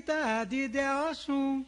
deita de Deossum.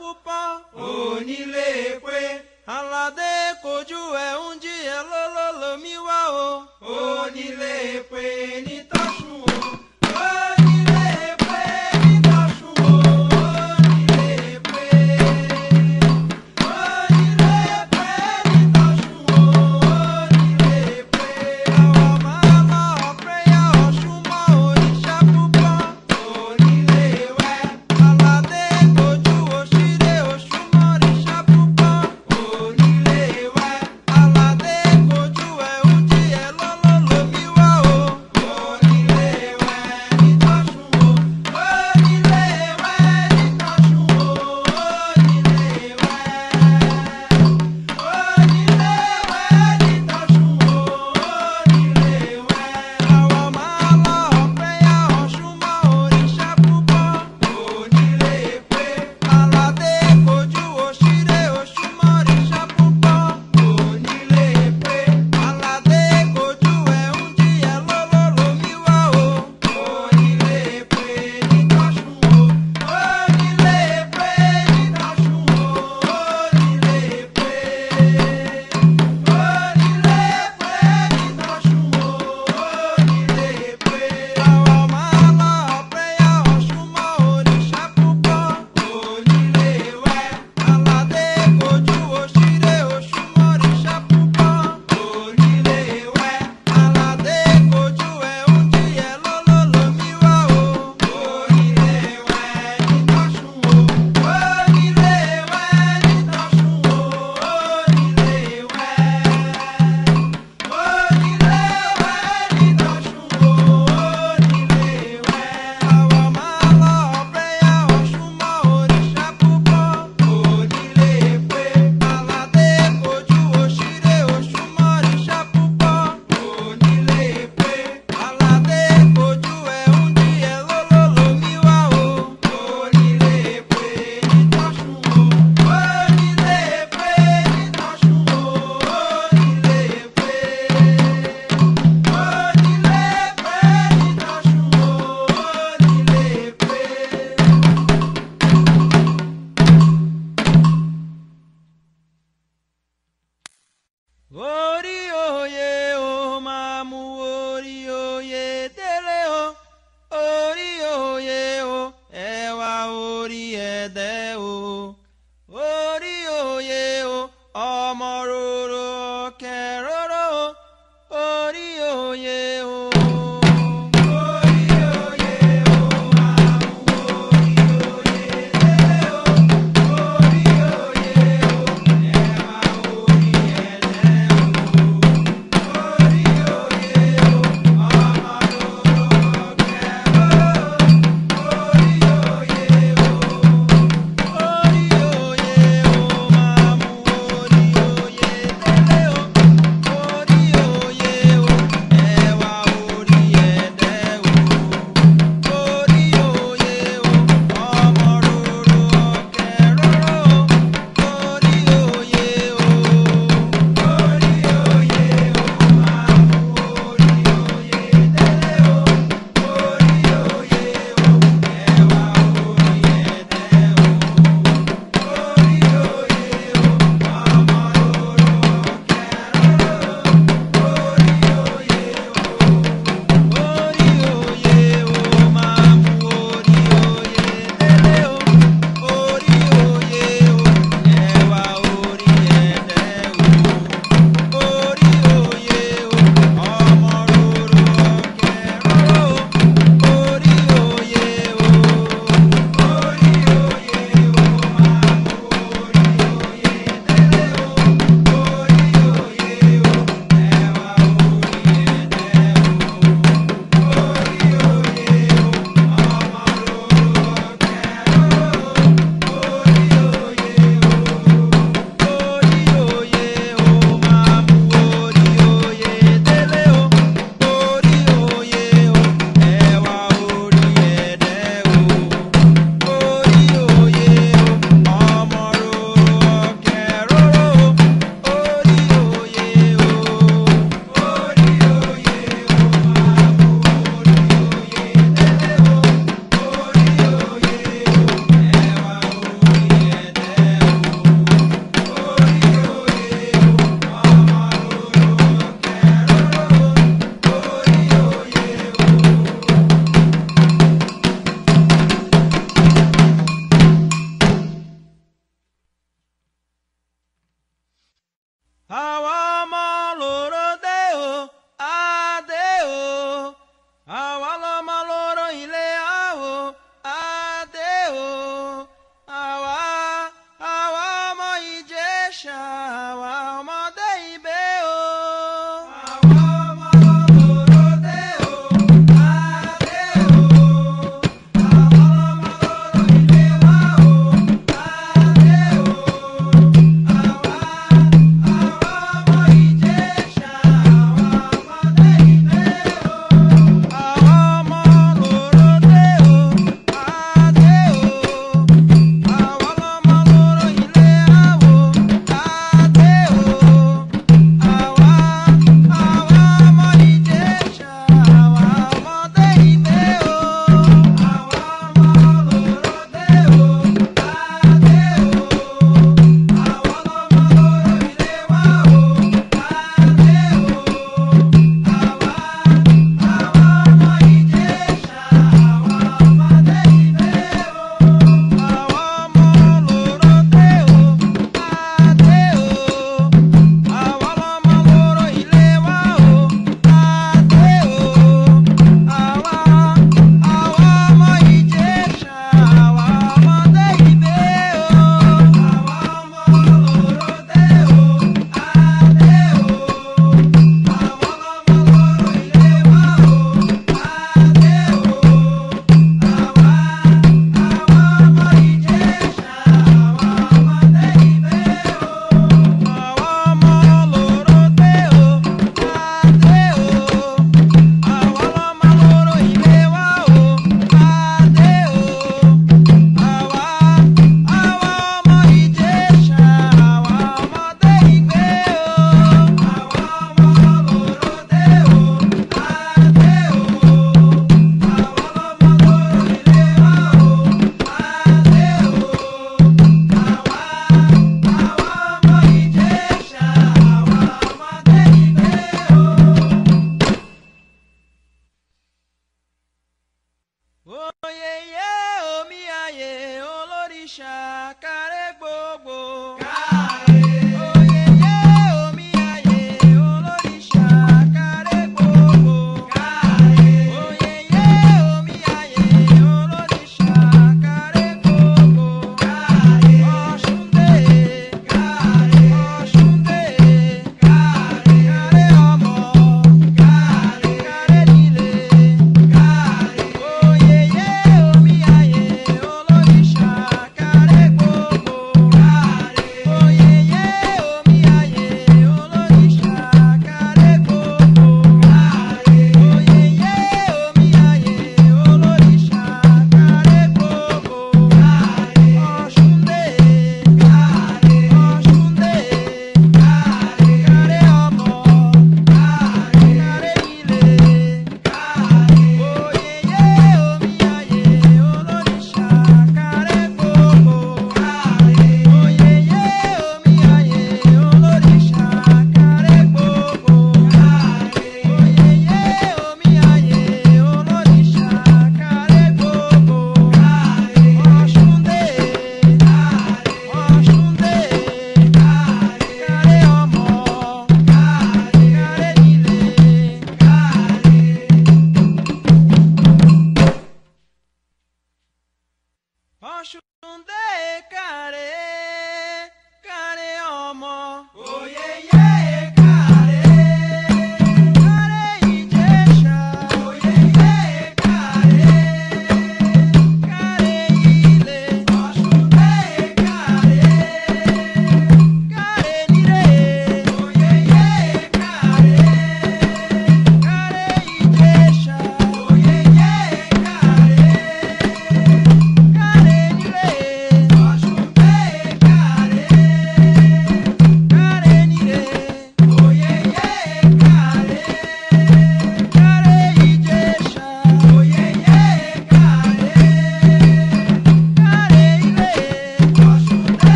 ತಪ್ಪು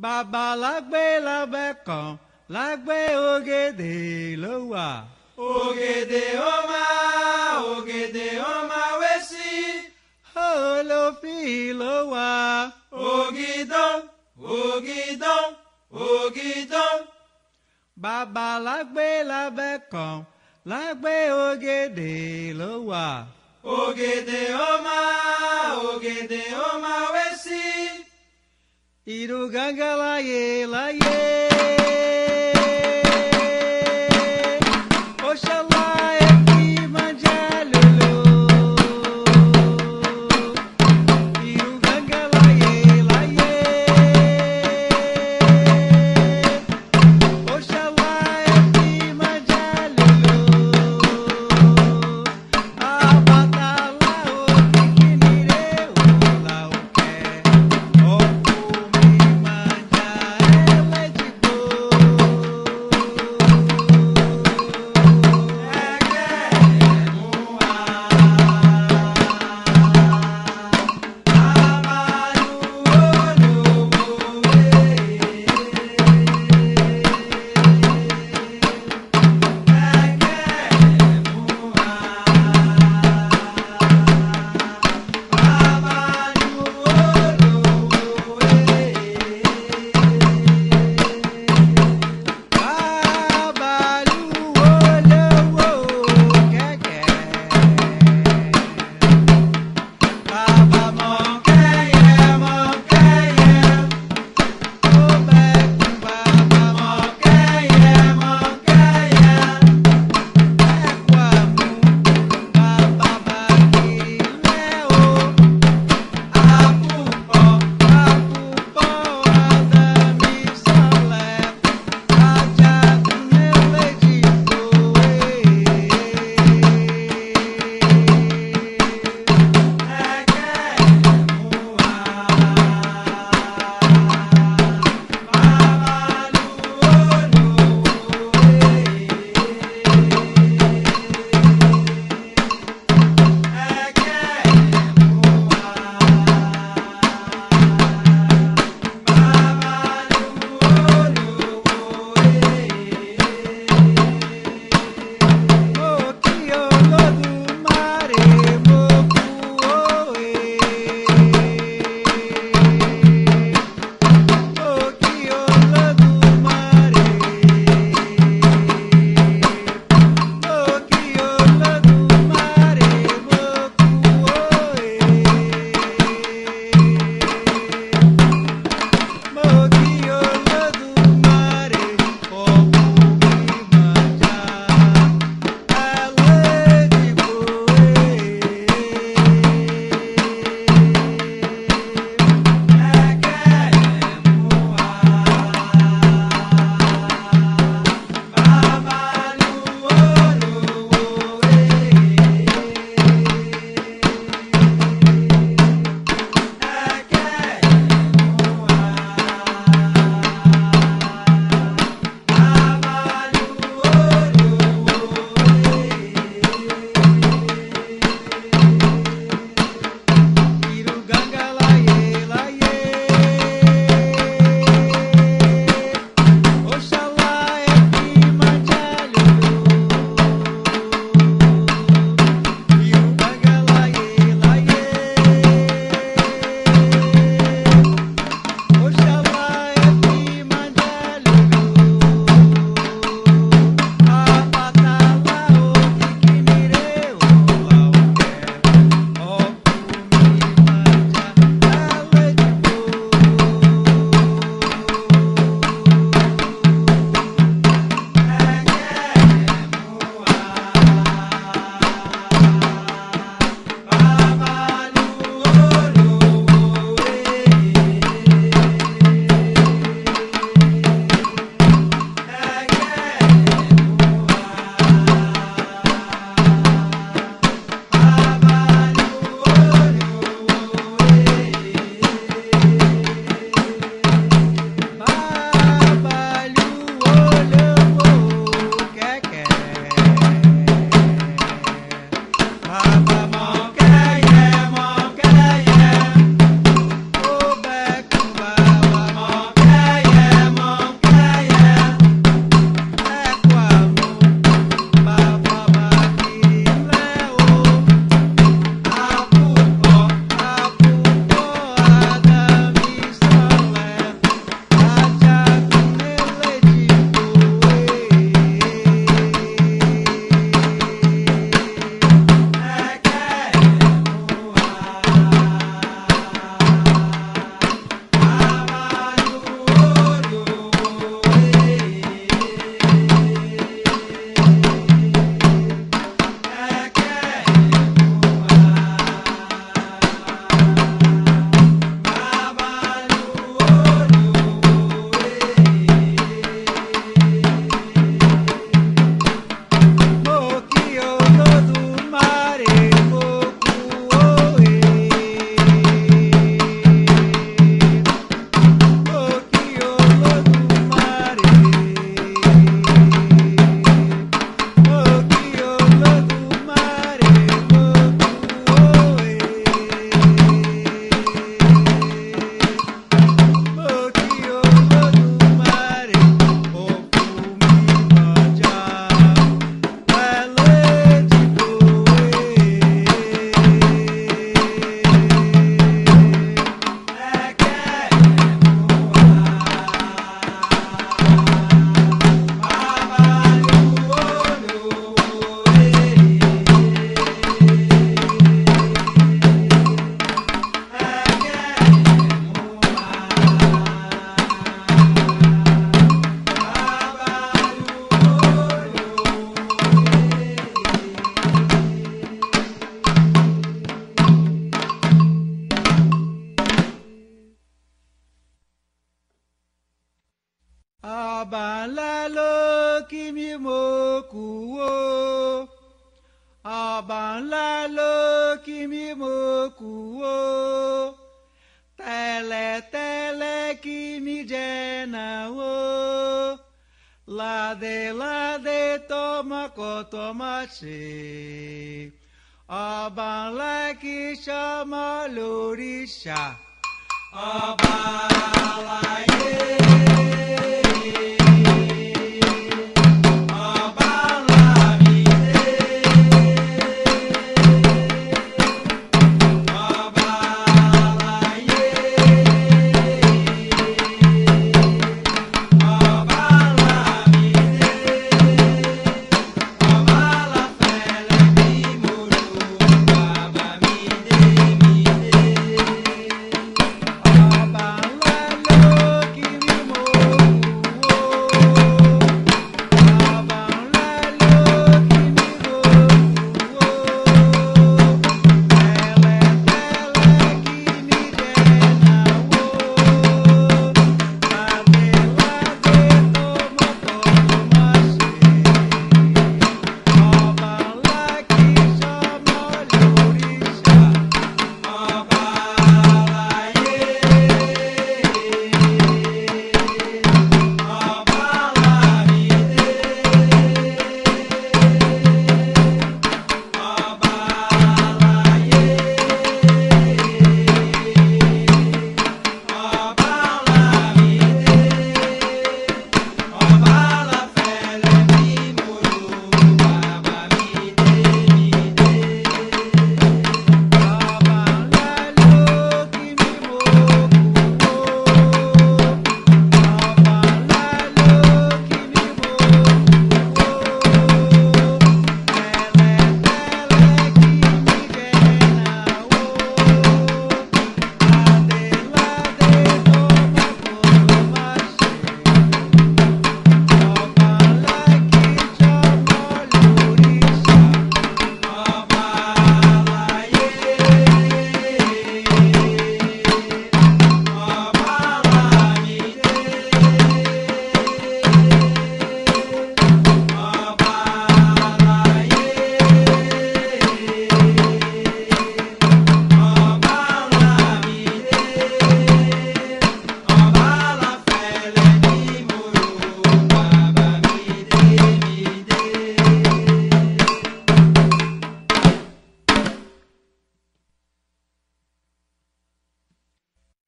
bàbá lágbé lábẹ́ kan lágbé ògèdè ló wà. ògèdè ó máa ògèdè ó máa wé sí. olófin ló wà. ògìdán ògìdán ògìdán. bàbá lágbé lábẹ́ kan lágbé ògèdè ló wà. ògèdè ó máa ògèdè ó máa wé sí. Iruganga laie, laie. Oxalá.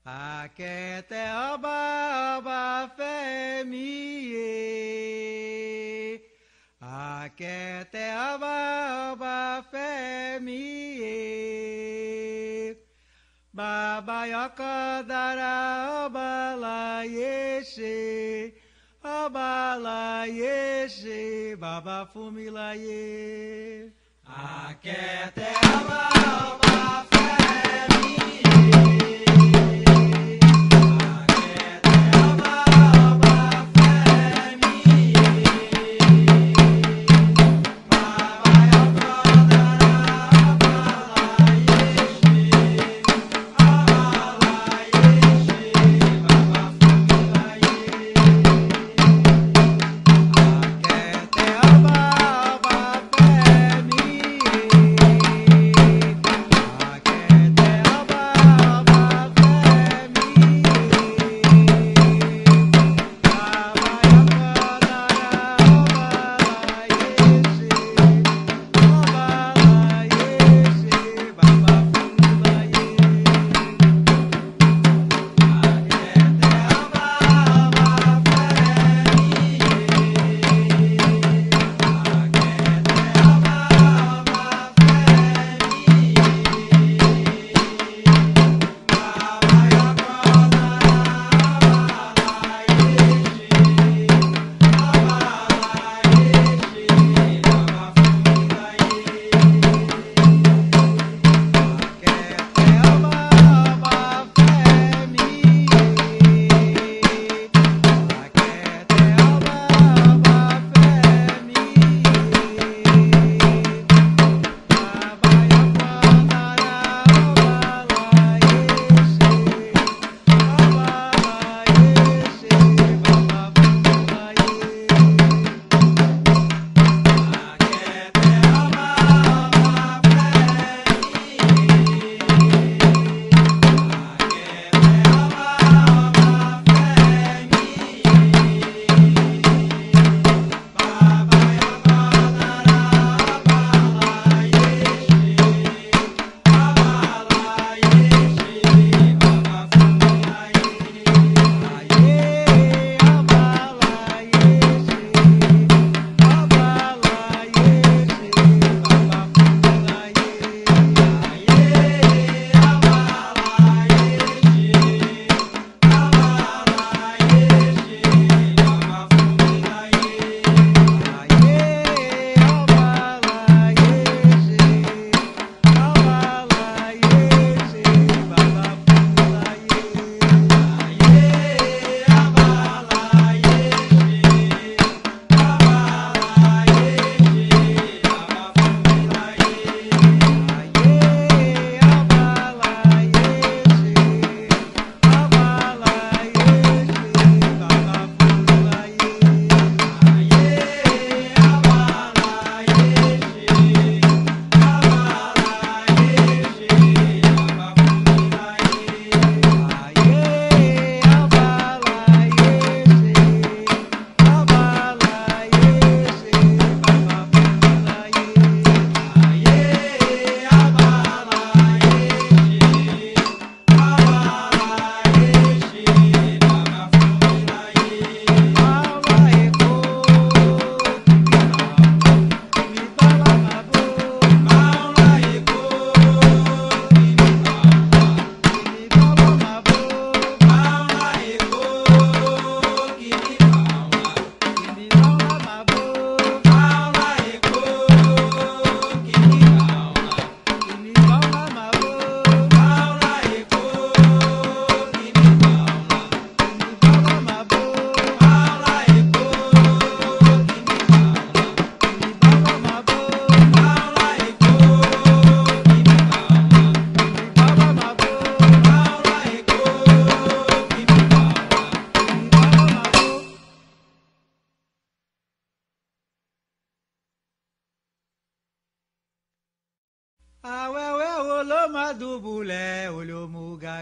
Akete ọba ọba fẹ́mi ye. Akete ọba ọba fẹ́mi ye. Bàbá yọkọ dára ọba láyé ṣe. la láyé Baba fumila ye Akete ọba ọba.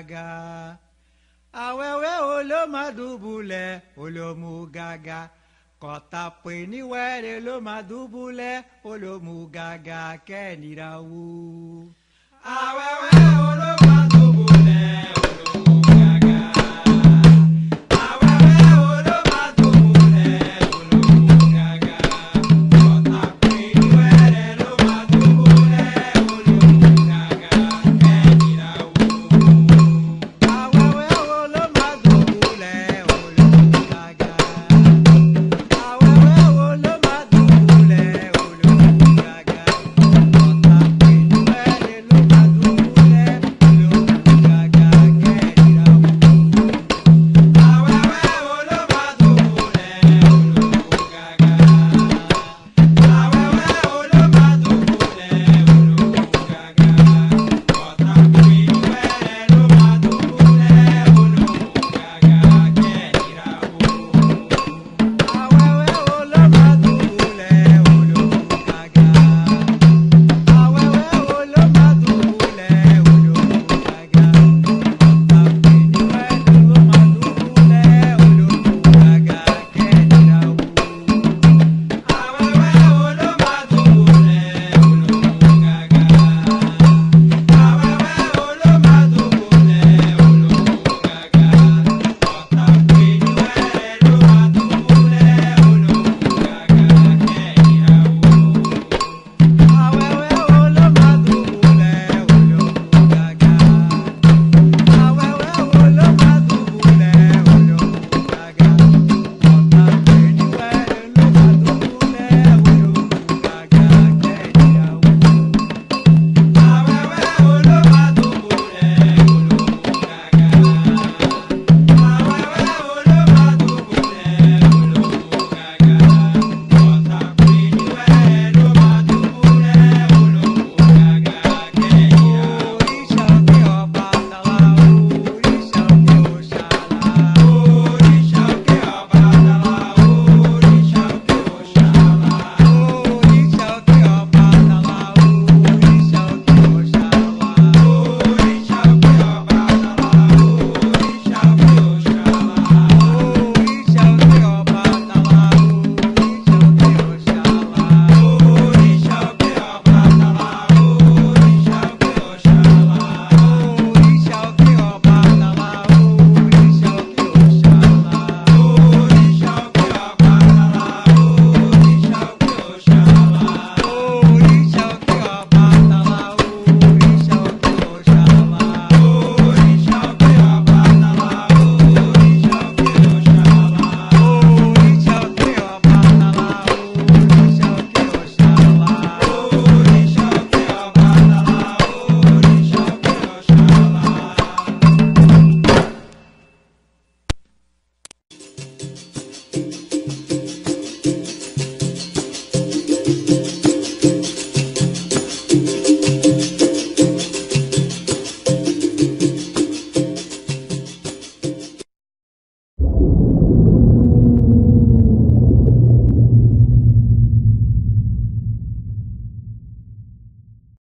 gàgà awẹ́wẹ́ olómadùbúlẹ̀ olómù gàgà kọ̀tàpé níwẹ̀rẹ̀ olómadùbúlẹ̀ olómù gàgà kẹ́ẹ̀nìràwù. awẹ́wẹ́ olómadùbúlẹ̀ olómù gàgà.